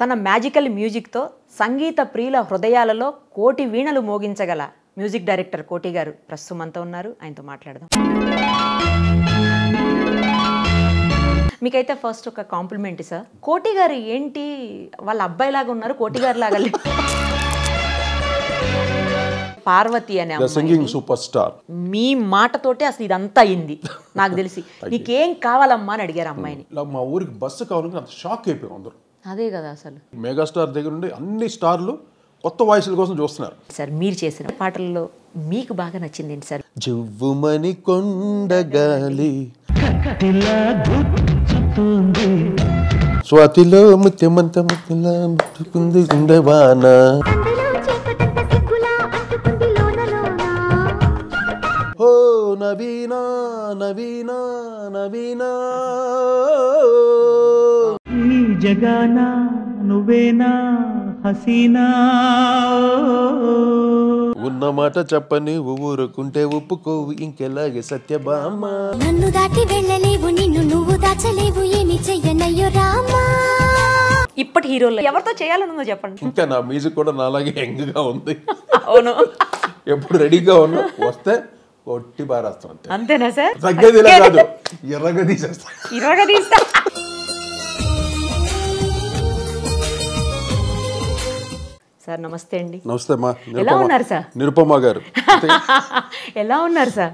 తన మ్యాజికల్ మ్యూజిక్తో సంగీత ప్రియుల హృదయాలలో కోటి వీణలు మోగించగల మ్యూజిక్ డైరెక్టర్ కోటి గారు ప్రస్తుతం మనతో ఉన్నారు. ఆయనతో మాట్లాడదాం. మీకైతే ఫస్ట్ ఒక కాంప్లిమెంట్ సార్. కోటి గారు ఏంటి? వాళ్ళ అబ్బాయి లాగా ఉన్నారు కోటి గారు లాగా. పార్వతి అనే సింగింగ్ సూపర్ స్టార్ మీ మాటతోటే అసలు ఇదంతా అయింది. నాకు తెలిసి. నీకేం కావాలమ్మా అని అడిగారు అమ్మాయిని. ఇలా మా ఊరికి బస్సు కావాలని అంత షాక్ అయిపోయాం అందరూ. అదే కదా అసలు. మెగాస్టార్ దగ్గర నుండి అన్ని స్టార్లు కొత్త వాయిస్ల కోసం చూస్తున్నారు. సార్ మీరు చేసిన పాటల్లో మీకు బాగా నచ్చింది ఏంటి సార్? జువ్వుమని కొండగాలి స్వాతిలో ముత్యమంత ముత్యలా ముట్టుకుంది ఉండవాన ఓ నవీనా నవీనా నవీనా. జగాన నువ్వేనా హసీనా? ఉన్న మాట చెప్పని ఊరుకుంటే ఒప్పుకోవు ఇంకెలాగే సత్యభామ? నన్ను దాటి వెళ్ళలేవు నిన్ను నువ్వు దాచలేవు ఏమి చెయ్యనయ్యో రామా. ఇప్పటి హీరోలు. ఎవరితో చేయాలనుందో చెప్పండి. ఇంకా నా మ్యూజిక్ కూడా నాలాగే యంగ్గా ఉంది. అవును. ఎప్పుడు రెడీగా ఉన్నా వస్తే కొట్టి పారేస్తాను అంతే. అంతేనా సార్? తగ్గేది ఇలా కాదు ఎర్రగా తీసేస్తా. ఇరవగా తీస్తా. సార్ నమస్తే అండి. నమస్తే అమ్మా. ఎలా ఉన్నారు సార్? నిరుపమ గారు. ఎలా ఉన్నారు సార్?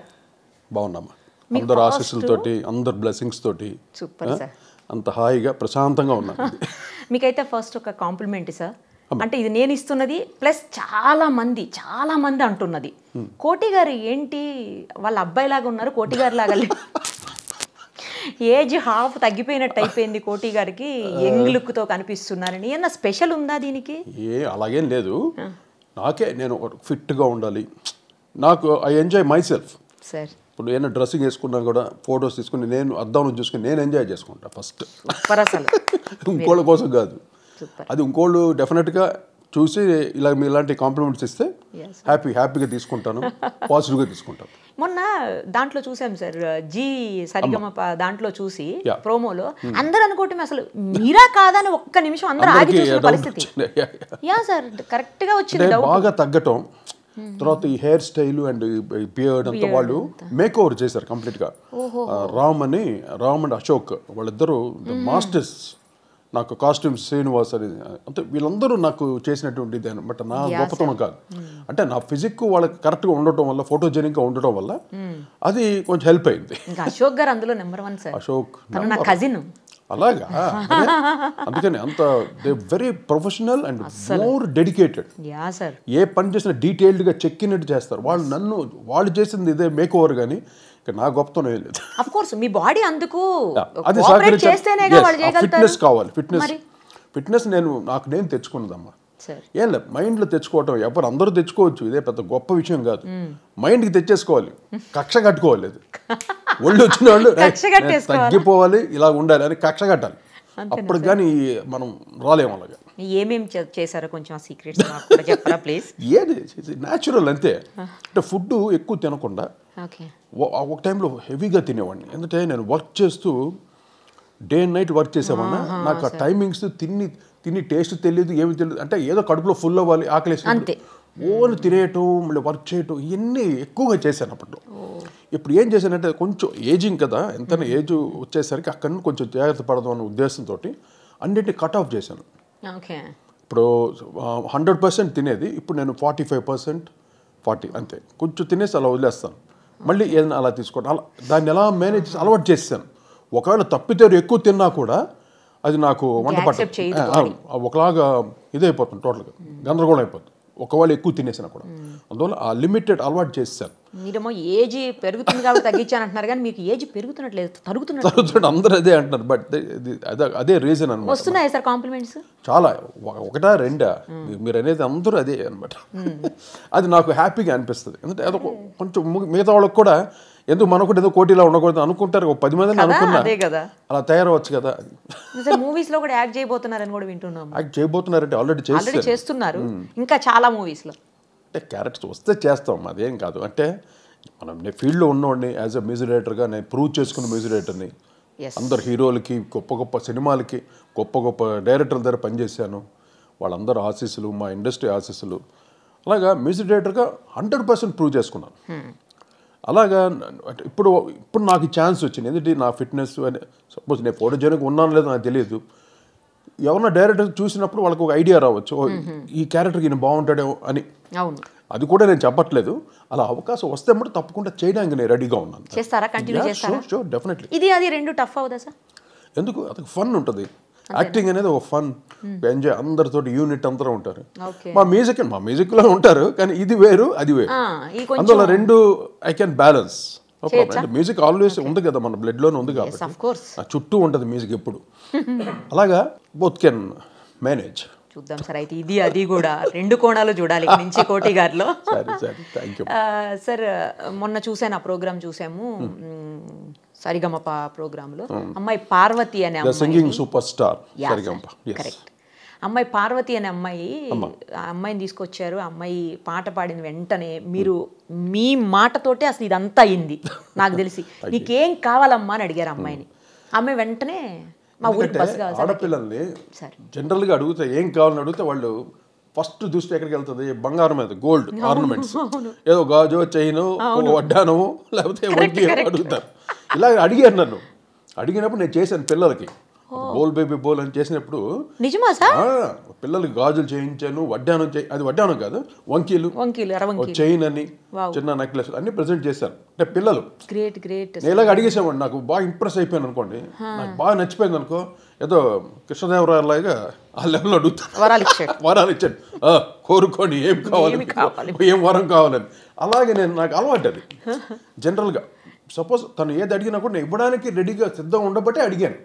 బాగున్నామ్మా అందరు ఆశీస్సులతోటి అందరు బ్లెస్సింగ్స్ తోటి సూపర్ సార్. అంత హాయిగా ప్రశాంతంగా ఉన్నా మీకైతే ఫస్ట్ ఒక కాంప్లిమెంట్ సార్. అంటే ఇది నేను ఇస్తున్నది ప్లస్ చాలా మంది చాలా మంది అంటున్నది. కోటి గారు ఏంటి వాళ్ళ అబ్బాయి లాగా ఉన్నారు కోటి గారి లాగా. ఏజ్ హాఫ్ తగ్గిపోయినట్టు అయిపోయింది కోటి గారికి యంగ్ లుక్తో కనిపిస్తున్నారని. ఏమన్నా స్పెషల్ ఉందా దీనికి? ఏ అలాగేం లేదు. నాకే నేను ఫిట్గా ఉండాలి. నాకు I enjoy myself sir. ఇప్పుడు ఏమైనా డ్రెస్సింగ్ వేసుకున్నా కూడా ఫొటోస్ తీసుకుని నేను అద్దంలో చూసుకుని నేను ఎంజాయ్ చేసుకుంటా ఫస్ట్. ఇంకోళ్ళ కోసం కాదు. అది ఇంకోళ్ళు డెఫినెట్గా చూసి ఇలా మీ ఇలాంటి కాంప్లిమెంట్స్ ఇస్తే. హ్యాపీ హ్యాపీగా తీసుకుంటాను పాజిటివ్గా తీసుకుంటాను. మొన్న దాంట్లో చూసాం సార్ జీ సరిగమ దాంట్లో చూసి. ప్రోమోలో అందరూ అనుకోవటం అసలు మీరా కాదా అని ఒక్క నిమిషం అందరూ ఆగి చూసిన పరిస్థితి. యా సార్ కరెక్ట్గా వచ్చింది బాగా తగ్గటం తర్వాత ఈ హెయిర్ స్టైల్ అండ్ బియర్డ్ అంతా వాళ్ళు మేక్ ఓవర్ చేశారు కంప్లీట్గా ఆ, రామ్ అని రామ్ అండ్ అశోక్ వాళ్ళిద్దరూ మాస్టర్స్ నాకు కాస్ట్యూమ్స్ శ్రీనివాస్ అని అంటే వీళ్ళందరూ నాకు చేసినటువంటి ఇది బట్ నా గొప్పతనం కాదు. అంటే నా ఫిజిక్ వాళ్ళకి కరెక్ట్గా ఉండటం వల్ల ఫోటోజెనిక్గా ఉండటం వల్ల అది కొంచెం హెల్ప్ అయింది. అశోక్ గారు అందులో number one sir Ashok cousin అలాగా? అదే. అందుకని అంత they very professional and more dedicated ఏ పని చేసినా డీటెయిల్డ్గా చెక్కినట్టు చేస్తారు. వాళ్ళు నన్ను వాళ్ళు చేసింది ఇదే మేక్ ఓవర్ కానీ నా గొప్పతనం ఏం లేదు. అఫ్ కోర్స్ మీ బాడీ అందుకు అది ఫిట్నెస్ కావాలి ఫిట్నెస్? ఫిట్నెస్ నేను నాకు నేను తెచ్చుకున్నదమ్మా. ఏం లేదు మైండ్లో తెచ్చుకోవటం ఎవరు అందరూ తెచ్చుకోవచ్చు ఇదే పెద్ద గొప్ప విషయం కాదు. మైండ్కి తెచ్చేసుకోవాలి కక్ష కట్టుకోవాలి ఒళ్ళు వచ్చిన వాళ్ళు తగ్గిపోవాలి ఇలా ఉండాలి అని కక్ష కట్టాలి. అప్పుడు కానీ మనం రాలేము అలాగా. ఏమేం చే- చేశారో కొంచెం సీక్రెట్స్ కూడా చెప్పరా ప్లీజ్ ఏది న్యాచురల్ అంతే. అంటే ఫుడ్ ఎక్కువ తినకుండా ఒక టైంలో హెవీగా తినేవాడిని. ఎందుకంటే నేను వర్క్ చేస్తూ డే అండ్ నైట్ వర్క్ చేసేవాడినా. నాకు ఆ టైమింగ్స్ తిని తిని టేస్ట్ తెలియదు ఏమి తెలియదు. అంటే ఏదో కడుపులో ఫుల్ అవ్వాలి ఆకలి అంతే. ఓన్ తినేయటం మళ్ళీ వర్క్ చేయటం ఇవన్నీ ఎక్కువగా చేశాను అప్పట్లో. ఇప్పుడు ఏం చేశానంటే కొంచెం ఏజింగ్ కదా ఎంత ఏజ్ వచ్చేసరికి అక్కడ నుండి కొంచెం జాగ్రత్త పడదాం అన్న ఉద్దేశంతో అన్నింటినీ కట్ ఆఫ్ చేశాను. ఇప్పుడు హండ్రెడ్ పర్సెంట్ తినేది ఇప్పుడు నేను ఫార్టీ ఫైవ్ పర్సెంట్ ఫార్టీ అంతే. కొంచెం తినేసి అలా వదిలేస్తాను. మళ్ళీ ఏదైనా అలా తీసుకోవడం అలా దాన్ని ఎలా మేనేజ్ అలవాటు చేస్తాను ఒకవేళ తప్పితే ఎక్కువ తిన్నా కూడా అది నాకు వంట ఆ, ఒకలాగా ఇదైపోతుంది టోటల్గా. గందరగోళం అయిపోతుంది. ఒకవేళ ఎక్కువ తినేసినా కూడా. అందువల్ల ఆ లిమిటెడ్ అలవాటు చేస్తాను మీరేమో ఏజ్ పెరుగుతుంది కాబట్టి తగ్గించాను అంటున్నారు కానీ మీకు ఏజ్ పెరుగుతున్నట్లేదు తరుగుతున్నట్టు తర్వాత అందరూ అదే అంటున్నారు. బట్ అదే అదే రీజన్ అనమాట వస్తున్నాయి సార్ కాంప్లిమెంట్స్ చాలా ఒక- ఒకటా రెండా? మీరు అనేది అందరూ అదే అనమాట అది నాకు హ్యాపీగా అనిపిస్తుంది. ఎందుకంటే అదొక కొంచెం మిగతా వాళ్ళకి కూడా ఎందుకు మనకు ఏదో కోటిలా ఉండకూడదు అనుకుంటారు. ఒక పది మందిని అనుకున్నా. కదా. అలా తయారవచ్చు కదా. మూవీస్లో కూడా యాక్ట్ చేయబోతున్నారని కూడా వింటున్నాము. యాక్ట్ చేయబోతున్నారంటే ఆల్రెడీ చేస్తున్నారు. ఇంకా చాలా మూవీస్లో. అంటే క్యారెక్టర్స్ వస్తే చేస్తాం అదేం కాదు. అంటే మనం నేను ఫీల్డ్లో ఉన్నవాడిని యాజ్ అ మ్యూజిక్ డైరెక్టర్గా నేను ప్రూవ్ చేసుకున్న మ్యూజిక్ డైరెక్టర్ని. అందరు హీరోలకి గొప్ప గొప్ప సినిమాలకి గొప్ప గొప్ప డైరెక్టర్ల దగ్గర పనిచేశాను. వాళ్ళందరూ ఆశీస్సులు మా ఇండస్ట్రీ ఆశీస్సులు. అలాగా మ్యూజిక్ డైరెక్టర్గా హండ్రెడ్ పర్సెంట్ ప్రూవ్ చేసుకున్నాను. అలాగా అంటే ఇప్పుడు ఇప్పుడు నాకు ఛాన్స్ వచ్చింది. ఎందుకంటే నా ఫిట్నెస్ అని సపోజ్ నేను ఫోటోజెనిక్ ఉన్నాను లేదో నాకు తెలియదు ఎవరన్నా డైరెక్టర్ చూసినప్పుడు వాళ్ళకి ఒక ఐడియా రావచ్చు. ఈ క్యారెక్టర్కి ఈయన బాగుంటాడేమో అని. అది కూడా నేను చెప్పట్లేదు. అలా అవకాశం వస్తే మటు తప్పకుండా చేయడానికి నేను రెడీగా ఉన్నాను. చేస్తారా? కంటిన్యూ చేస్తారా? షూర్ డెఫినెట్లీ ఇది అది రెండు టఫ్ అవుదా సార్ ఎందుకు? అదొక ఫన్ ఉంటుంది. యాక్టింగ్ అనేది ఒక ఫన్. ఎంజాయ్ అందరితోటి యూనిట్ అందరూ ఉంటారు. మా మ్యూజిక్ మా మ్యూజిక్లో ఉంటారు కానీ ఇది వేరు అది వేరు. అందులో రెండు I can balance music always ఉంది కదా మన బ్లడ్లోనే ఉంది కాబట్టి. చుట్టూ ఉంటుంది మ్యూజిక్ ఎప్పుడు. అలాగా బోత్ కెన్ మేనేజ్ చూద్దాం సార్ అయితే ఇది అది కూడా. రెండు కోణాలు చూడాలి నుంచి కోటి గారిలో. సరే మొన్న చూసాను ఆ ప్రోగ్రామ్ చూసాము సరిగమప ప్రోగ్రాంలో అమ్మాయి పార్వతి అనే అమ్మాయి సింగింగ్ సూపర్ స్టార్ కరెక్ట్ అమ్మాయి పార్వతి అనే అమ్మాయి ఆ అమ్మాయిని తీసుకొచ్చారు. అమ్మాయి పాట పాడిన వెంటనే మీరు మీ మాటతోటే అసలు ఇదంతా అయింది. నాకు తెలిసి. నీకేం కావాలమ్మా అని అడిగారు అమ్మాయిని. ఆమె వెంటనే మా ఊరికి బస్సు కావాలి సార్. ఆడపిల్లల్ని జనరల్గా అడిగితే ఏం కావాలని అడిగితే వాళ్ళు ఫస్ట్ దృష్టి ఎక్కడికి వెళ్తుంది? బంగారం మీద గోల్డ్ ఆర్నమెంట్స్ ఏదో గాజో చైన్ వడ్డానో లేకపోతే వంకి అడుగుతారు. ఇలా అడిగారు నన్ను. అడిగినప్పుడు నేను చేశాను పిల్లలకి. బోల్ బేబీ బోల్ అని చేసినప్పుడు నిజమా సార్? ఆ, పిల్లలకి గాజులు చేయించాను వడ్డానం చేయి అది వడ్డానం కాదు వంకీలు. చైన్ అని. చిన్న నెక్లెస్ అన్ని ప్రెజెంట్ చేశాను అంటే పిల్లలు. గ్రేట్ గ్రేట్ ఇలాగ అడిగేసేవాడిని. నాకు బాగా ఇంప్రెస్ అయిపోయాను అనుకోండి. నాకు బాగా నచ్చిపోయింది అనుకో ఏదో కృష్ణదేవరాయలాగా ఆ లెవెల్లో అడుగుతాను. వరాలు ఇచ్చాడు. వరాలు ఇచ్చాడు. "ఆ, కోరుకోండి ఏం కావాలి? ఏం వరం కావాలని. అలాగే నేను నాకు అలవాటు అది జనరల్గా సపోజ్ తను ఏది అడిగినా కూడా నేను ఇవ్వడానికి రెడీగా సిద్ధంగా ఉండబట్టే అడిగాను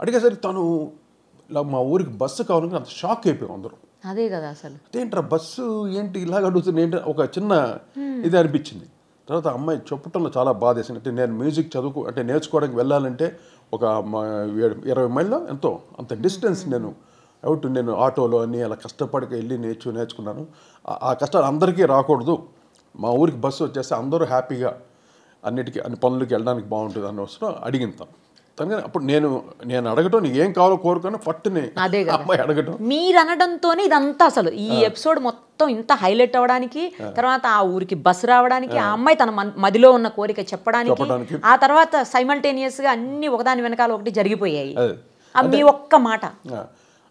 అడిగేసరికి తను ఇలా మా ఊరికి బస్సు కావాలని అంత షాక్ అయిపోయాం అందరూ. అదే కదా అసలు. అదేంట్రా బస్సు ఏంటి ఇలాగ అడుగుతుంది ఏంటి ఒక చిన్న ఇది అనిపించింది. తర్వాత అమ్మాయి చెప్పటంలో చాలా బాధ వేసింది అంటే నేను మ్యూజిక్ చదువుకు అంటే నేర్చుకోవడానికి వెళ్ళాలంటే ఒక ఇరవై మైళ్ళ ఎంతో అంత డిస్టెన్స్ నేను అవుట్ నేను ఆటోలో అన్ని అలా కష్టపడి వెళ్ళి నేర్చు నేర్చుకున్నాను. ఆ కష్టాలు అందరికీ రాకూడదు. మా ఊరికి బస్సు వచ్చేస్తే అందరూ హ్యాపీగా అన్నిటికీ అన్ని పనులకి వెళ్ళడానికి బాగుంటుంది అన్న వస్తున్న అడిగింది తను తను అప్పుడు నేను నేను అడగటం నీకు ఏం కావాలో కోరుకొని ఫట్టుని అదే కదా. అమ్మాయి అడగటం. మీరు అనడంతోనే ఇదంతా అసలు ఈ ఎపిసోడ్ మొత్తం ఇంత హైలైట్ అవ్వడానికి తర్వాత ఆ ఊరికి బస్సు రావడానికి ఆ. అమ్మాయి తన మదిలో ఉన్న కోరిక చెప్పడానికి. ఆ తర్వాత సైమల్టేనియస్గా అన్ని ఒకదాని వెనకాల ఒకటి జరిగిపోయాయి. మీ ఒక్క మాట.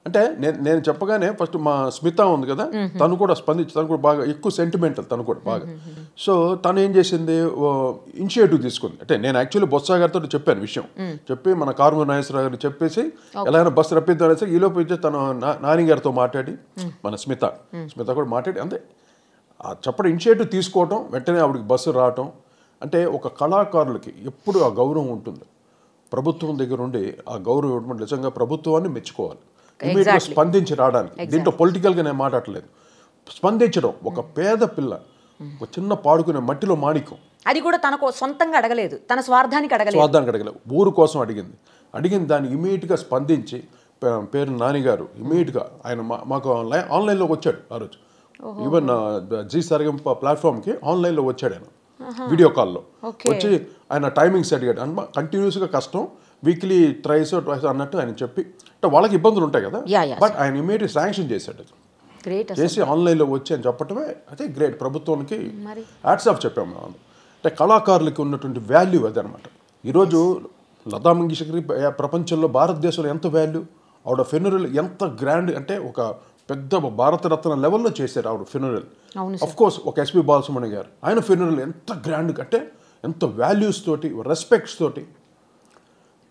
అంటే నేను నేను చెప్పగానే ఫస్ట్ మా స్మిత ఉంది కదా తను కూడా స్పందించి తను కూడా బాగా ఎక్కువ సెంటిమెంటల్ తను కూడా బాగా. సో తను ఏం చేసింది? ఇనిషియేటివ్ తీసుకుంది. అంటే నేను యాక్చువల్లీ బొత్స గారితో చెప్పాను విషయం. చెప్పి మన కార్మూర్ నాగేశ్వరరావు గారు చెప్పేసి ఎలాగైనా బస్సు రప్పిద్దాం అనేసి ఈలోపు ఇచ్చే తను నాని గారితో మాట్లాడి మన స్మిత స్మిత కూడా మాట్లాడి అంతే. ఆ చెప్పడం ఇనిషియేటివ్ తీసుకోవటం వెంటనే ఆవిడకి బస్సు రావటం అంటే ఒక కళాకారులకి ఎప్పుడు ఆ గౌరవం ఉంటుంది. ప్రభుత్వం దగ్గర ఉండి ఆ గౌరవం ఇవ్వడం నిజంగా ప్రభుత్వాన్ని మెచ్చుకోవాలి. ఇమీడియట్గా స్పందించి రావడానికి. దీంట్లో పొలిటికల్గా నేను మాట్లాడలేదు స్పందించడం ఒక పేద పిల్ల ఒక చిన్న పాడుకునే మట్టిలో మాణిక్యం. అది కూడా తనకు సొంతంగా అడగలేదు. తన స్వార్థానికి అడగలేదు. స్వార్థానికి అడగలేదు. ఊరు కోసం అడిగింది. అడిగిన దాన్ని ఇమీడియట్గా స్పందించి పేరు నానిగారు ఇమీడియట్గా ఆయన మాకు ఆన్లైన్ ఆన్లైన్లోకి వచ్చాడు ఆ రోజు. ఈవెన్ జీ సరిగంప ప్లాట్ఫామ్కి ఆన్లైన్లో వచ్చాడు ఆయన. వీడియో కాల్లో. వచ్చి ఆయన టైమింగ్స్ అడిగాడు. అన్న కంటిన్యూస్గా కష్టం. వీక్లీ ట్రైస్ ట్రైస్ అన్నట్టు ఆయన చెప్పి అంటే వాళ్ళకి ఇబ్బందులు ఉంటాయి కదా. బట్ ఆయన ఇమీడియట్ శాంక్షన్ చేశాడు. గ్రేట్ చేసి ఆన్లైన్లో వచ్చి అని చెప్పటమే అదే గ్రేట్ ప్రభుత్వానికి. హ్యాట్స్ ఆఫ్ చెప్పాము మనం. అంటే కళాకారులకి ఉన్నటువంటి వాల్యూ అదనమాట. ఈరోజు లతా మంగేష్కర్ ప్రపంచంలో భారతదేశంలో ఎంత వాల్యూ ఆవిడ ఫెనరల్ ఎంత గ్రాండ్ అంటే ఒక పెద్ద భారతరత్న లెవెల్లో చేశారు ఆవిడ ఫెనరల్ ఆఫ్ కోర్స్ ఒక ఎస్పి బాలసుమణి గారు. ఆయన ఫెనరల్ ఎంత గ్రాండ్ అంటే ఎంత వాల్యూస్ తోటి రెస్పెక్ట్స్ తోటి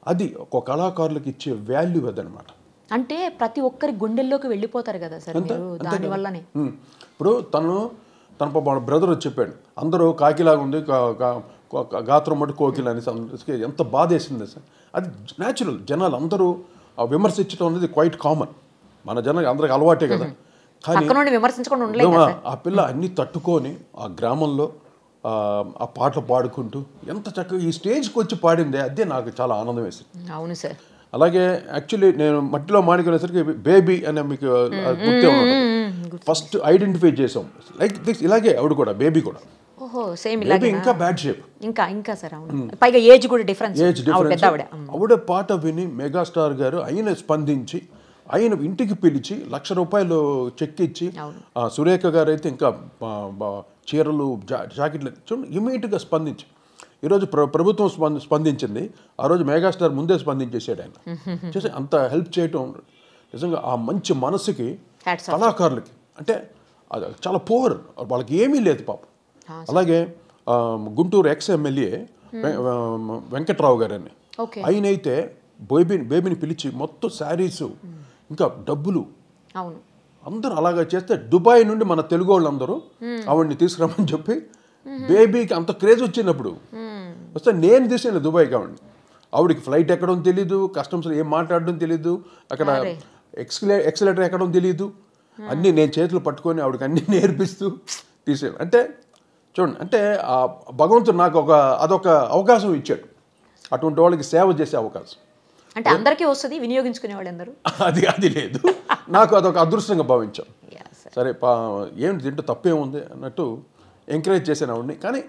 అది ఒక కళాకారులకు ఇచ్చే వాల్యూ అదనమాట. అంటే ప్రతి ఒక్కరి గుండెల్లోకి వెళ్ళిపోతారు కదా సార్ మీరు దాని వల్లనే. ఉమ్. ఇప్పుడు తను తన పాప బ్రదర్ వచ్చి చెప్పాడు అందరూ కాకిలాగా ఉంది గాత్రం మటు కోకిల అనేసి ఎంత బాధ వేసింది సార్. అది న్యాచురల్ జనాలు అందరూ విమర్శించడం అనేది క్వైట్ కామన్ మన జనాలు అందరికి అలవాటే కదా. కానీ విమర్శించకుండా ఆ పిల్ల అన్ని తట్టుకొని ఆ గ్రామంలో ఆ పాటలు పాడుకుంటూ ఎంత చక్కగా ఈ స్టేజ్కి వచ్చి పాడిందే అదే నాకు చాలా ఆనందం వేసింది. అవును సార్. అలాగే యాక్చువల్లీ నేను మట్టిలో మాణికొనేసరికి బేబీ అనే మీకు గుర్తే ఫస్ట్ ఐడెంటిఫై చేసాం లైక్ దిస్ ఇలాగే ఆవిడ కూడా బేబీ కూడా. ఇంకా బ్యాడ్ షేప్ ఇంకా ఇంకా సార్ అవును. పైగా ఏజ్ కూడా డిఫరెన్స్ ఏజ్ ఆవిడ డిఫరెన్స్ ఆవిడ. పాట విని మెగాస్టార్ గారు ఆయన స్పందించి ఆయన ఇంటికి పిలిచి లక్ష రూపాయలు చెక్ ఇచ్చి ఆ, సురేఖ గారు అయితే ఇంకా చీరలు జా- జాకెట్లు చూడండి ఇమీడియట్గా స్పందించి ఈరోజు ప్ర ప్రభుత్వం స్పంద స్పందించింది ఆ రోజు మెగాస్టార్ ముందే స్పందించేసాడు ఆయన. చేసి అంత హెల్ప్ చేయటం నిజంగా ఆ మంచి మనసుకి. కళాకారులకి అంటే చాలా పూర్ వాళ్ళకి ఏమీ లేదు పాపం. అలాగే గుంటూరు ఎక్స్ ఎమ్మెల్యే ఆ, వెంకట్రావు గారని. ఆయన అయితే బేబీని బేబీని పిలిచి మొత్తం శారీస్ ఇంకా డబ్బులు. అవును. అందరూ అలాగా చేస్తే దుబాయ్ నుండి మన తెలుగు వాళ్ళందరూ ఆవిడ్ని తీసుకురమ్మని చెప్పి బేబీకి అంత క్రేజ్ వచ్చినప్పుడు వస్తే నేను తీసాను దుబాయ్కి ఆవిడ్ని. ఆవిడకి ఫ్లైట్ ఎక్కడం తెలీదు కస్టమ్స్లో ఏం మాట్లాడడం తెలీదు అక్కడ ఎక్స్లే ఎక్సలేటర్ ఎక్కడం తెలీదు. అన్నీ నేను చేతులు పట్టుకొని ఆవిడకి అన్నీ నేర్పిస్తూ తీసాను అంటే చూడండి అంటే ఆ భగవంతుడు నాకు ఒక అదొక అవకాశం ఇచ్చాడు. అటువంటి వాళ్ళకి సేవ చేసే అవకాశం. అంటే అందరికీ వస్తుంది వినియోగించుకునే వాళ్ళు అందరూ అది అది లేదు. నాకు అదొక అదృష్టంగా sir. సరే పా ఏంటి దీంట్లో తప్పేముంది అన్నట్టు ఎంకరేజ్ చేశాను ఆవిడ్ని. కానీ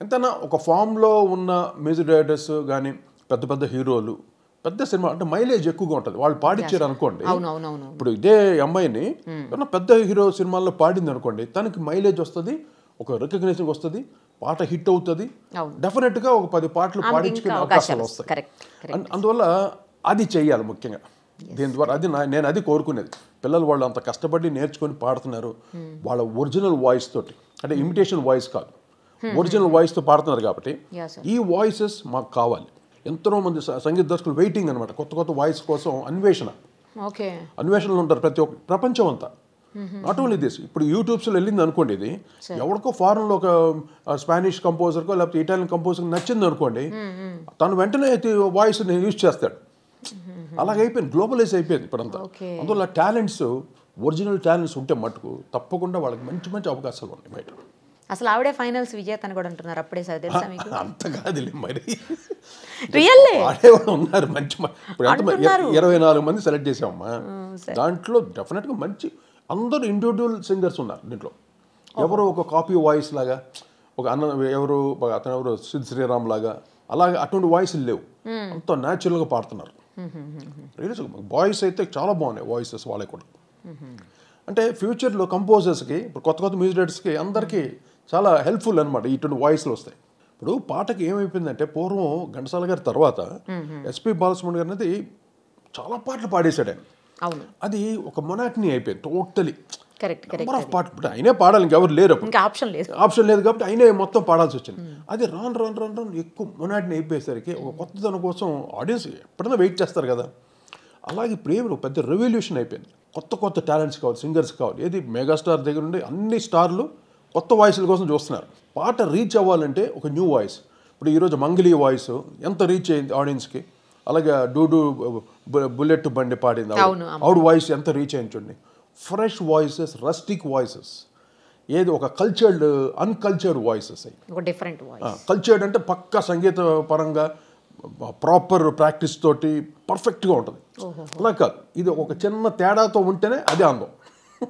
ఎంతైనా ఒక ఫామ్లో ఉన్న మ్యూజిక్ డైరెక్టర్స్ కానీ పెద్ద పెద్ద హీరోలు పెద్ద సినిమా అంటే మైలేజ్ ఎక్కువగా ఉంటుంది. వాళ్ళు పాడిచ్చారు అనుకోండి. ఇప్పుడు ఇదే అమ్మాయిని ఏమన్నా పెద్ద హీరో సినిమాల్లో పాడింది అనుకోండి తనకి మైలేజ్ వస్తుంది ఒక రికగ్నేషన్ వస్తుంది పాట హిట్ అవుతుంది. డెఫినెట్గా ఒక పది పాటలు పాడించుకునే అవకాశాలు వస్తాయి. అన్- అందువల్ల అది చెయ్యాలి ముఖ్యంగా. దీని ద్వారా అది నా- నేను అది కోరుకునేది. పిల్లలు వాళ్ళు అంత కష్టపడి నేర్చుకొని పాడుతున్నారు వాళ్ళ ఒరిజినల్ వాయిస్ తోటి. అంటే ఇమిటేషన్ వాయిస్ కాదు. ఒరిజినల్ వాయిస్తో పాడుతున్నారు కాబట్టి. ఈ వాయిసెస్ మాకు కావాలి. ఎంతో మంది సంగీత దర్శకులు వెయిటింగ్ అనమాట కొత్త కొత్త వాయిస్ కోసం అన్వేషణ. అన్వేషణలు ఉంటారు ప్రతి ఒక్క ప్రపంచం అంతా. నాట్ ఓన్లీ దిస్ ఇప్పుడు యూట్యూబ్స్లో వెళ్ళింది అనుకోండి ఇది ఎవరికో ఫారెన్లో ఒక స్పానిష్ కంపోజర్కో లేకపోతే ఇటాలియన్ కంపోజర్కి నచ్చింది అనుకోండి తను వెంటనే వాయిస్ యూజ్ చేస్తాడు. అలాగే అయిపోయింది గ్లోబలైజ్ అయిపోయింది ఇప్పుడంతా. అందువల్ల టాలెంట్స్ ఒరిజినల్ టాలెంట్స్ ఉంటే మటుకు తప్పకుండా వాళ్ళకి మంచి మంచి అవకాశాలు ఉన్నాయి బయట. అసలు ఆవిడే ఫైనల్స్ విజేత అని కూడా అంటున్నారు అప్పుడే సార్ తెలుసా మీకు? అంత కాదులే మరి. రియల్లే ఉన్నారు మంచి. ఇరవై నాలుగు మంది సెలెక్ట్ చేసామమ్మా. దాంట్లో డెఫినెట్గా మంచి అందరూ ఇండివిజువల్ సింగర్స్ ఉన్నారు దీంట్లో. ఎవరు ఒక కాపీ వాయిస్ లాగా ఒక అన్న ఎవరు అతను ఎవరు సిద్ శ్రీరామ్ లాగా అలాగే అటువంటి వాయిస్ లేవు. అంత న్యాచురల్గా పాడుతున్నారు. వాయిస్ అయితే చాలా బాగున్నాయి వాయిసెస్ వాళ్ళకి కూడా. అంటే ఫ్యూచర్లో కంపోజర్స్కి ఇప్పుడు కొత్త కొత్త మ్యూజిక్ డైరెక్టర్స్కి అందరికీ చాలా హెల్ప్ఫుల్ అనమాట ఇటువంటి వాయిస్లు వస్తాయి. ఇప్పుడు పాటకి ఏమైపోయిందంటే పూర్వం ఘంటసాల గారి తర్వాత ఎస్పి బాలసుబ్రహ్మణ్యం గారు అనేది చాలా పాటలు పాడేశాడు ఆయన. అది ఒక మొనాటిని అయిపోయింది టోటలీ కరెక్ట్ కరెక్ట్ ఆఫ్ పాటలు ఇప్పుడు ఆయనే పాడాలి ఇంకెవరు లేరు ఇంకా ఆప్షన్ లేదు. ఆప్షన్ లేదు కాబట్టి ఆయనే మొత్తం పాడాల్సి వచ్చింది. అది రాను రాను రాను రాను ఎక్కువ మొనాటిని అయిపోయేసరికి ఒక కొత్తదనం కోసం ఆడియన్స్ ఎప్పుడైనా వెయిట్ చేస్తారు కదా. అలాగే ఇప్పుడు ఏమి పెద్ద రెవల్యూషన్ అయిపోయింది. కొత్త కొత్త టాలెంట్స్ కావాలి సింగర్స్ కావాలి. ఏది మెగాస్టార్ దగ్గర నుండి అన్ని స్టార్లు కొత్త వాయిస్ల కోసం చూస్తున్నారు. పాట రీచ్ అవ్వాలంటే ఒక న్యూ వాయిస్ ఇప్పుడు ఈరోజు మంగళీ వాయిస్ ఎంత రీచ్ అయింది ఆడియన్స్కి అలాగే డూడు బుల్లెట్ బండి పాడింది ఆవిడ. వాయిస్ ఎంత రీచ్ అయింది చూడండి. ఫ్రెష్ వాయిసెస్ రస్టిక్ వాయిసెస్ ఏది? ఒక కల్చర్డ్ అన్కల్చర్డ్ వాయిసెస్ ఒక డిఫరెంట్ కల్చర్డ్ అంటే పక్కా సంగీత పరంగా ప్రాపర్ ప్రాక్టీస్ తోటి పర్ఫెక్ట్గా ఉంటుంది. అలా కాదు. ఇది ఒక చిన్న తేడాతో ఉంటేనే అదే అందం.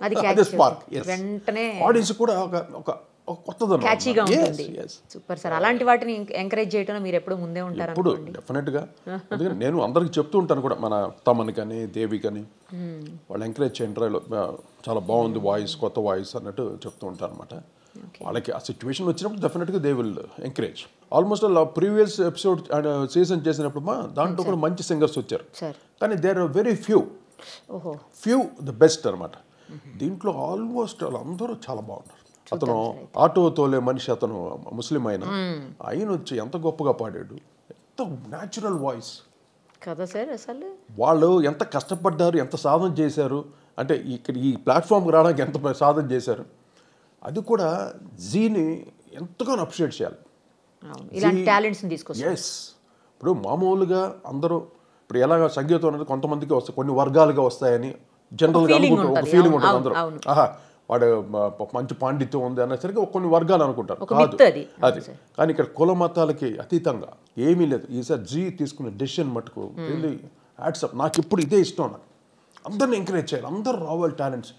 అది స్పార్క్ వెంటనే ఆడియన్స్ కూడా ఒక ఒక కొత్తదనం క్యాచీగా ఉంటుంది. సూపర్ సార్ అలాంటి వాటిని ఎంకరేజ్ చేయడంలో మీరు ఎప్పుడు ముందే ఉంటారు ఇప్పుడు డెఫినెట్గా ఎందుకంటే నేను అందరికి చెప్తూ ఉంటాను కూడా మన తమని కానీ దేవి కానీ వాళ్ళు ఎంకరేజ్ చేయండి చాలా బాగుంది వాయిస్ కొత్త వాయిస్ అన్నట్టు చెప్తూ ఉంటాను అనమాట వాళ్ళకి ఆ సిచ్యువేషన్ వచ్చినప్పుడు డెఫినెట్గా దే విల్ ఎంకరేజ్ ఆల్మోస్ట్ అలా ప్రీవియస్ ఎపిసోడ్ సీజన్ చేసినప్పుడు మా దాంట్లో కూడా మంచి సింగర్స్ వచ్చారు. కానీ there are very few few the best అనమాట దీంట్లో ఆల్మోస్ట్ వాళ్ళందరూ చాలా బాగున్నారు. అతను ఆటో తోలే మనిషి అతను ముస్లిం ఆయన ఆయన వచ్చి ఎంత గొప్పగా పాడాడు. ఎంత న్యాచురల్ వాయిస్ కదా సార్ అసలు? వాళ్ళు ఎంత కష్టపడ్డారు ఎంత సాధన చేశారు. అంటే ఇక్కడ ఈ ప్లాట్ఫామ్కి రావడానికి ఎంత సాధన చేశారు. అది కూడా జీని ఎంతగానో అప్రిషియేట్ చేయాలి. ఎస్ ఇప్పుడు మామూలుగా అందరూ ఇప్పుడు ఎలాగ సంగీతం అనేది కొంతమందికి వస్తాయి కొన్ని వర్గాలుగా వస్తాయని జనరల్గా అనుకుంటారు ఒక. ఫీలింగ్ ఉంటుంది అందరూ. ఆహా. వాడు మంచి పాండిత్యం ఉంది అనేసరికి కొన్ని వర్గాలు అనుకుంటారు. కాదు. అది. కానీ ఇక్కడ కుల మతాలకి అతీతంగా ఏమీ లేదు. ఈసారి జీ తీసుకున్న డెసిషన్ మటుకు రియల్లీ హ్యాట్సప్ నాకు ఇప్పుడు ఇదే ఇష్టం నాకు. అందరిని ఎంకరేజ్ చేయాలి. అందరు రావాలి టాలెంట్స్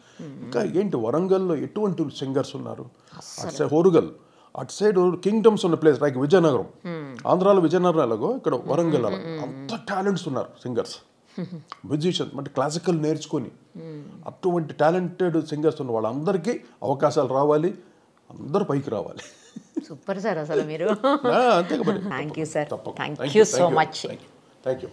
ఇంకా ఏంటి వరంగల్లో ఎటువంటి సింగర్స్ ఉన్నారు? అసలు హోరుగల్ అటు సైడ్ కింగ్డమ్స్ ఉన్న ప్లేస్ లైక్ విజయనగరం. ఆంధ్రాలో విజయనగరం ఎలాగో ఇక్కడ వరంగల్ అంత టాలెంట్స్ ఉన్నారు సింగర్స్ మ్యూజిషియన్స్ అంటే క్లాసికల్ నేర్చుకొని అటువంటి టాలెంటెడ్ సింగర్స్ ఉన్న వాళ్ళందరికీ అవకాశాలు రావాలి. అందరూ పైకి రావాలి. సూపర్ సార్ అసలు మీరు. Thank you sir. Thank you so much. Thank you.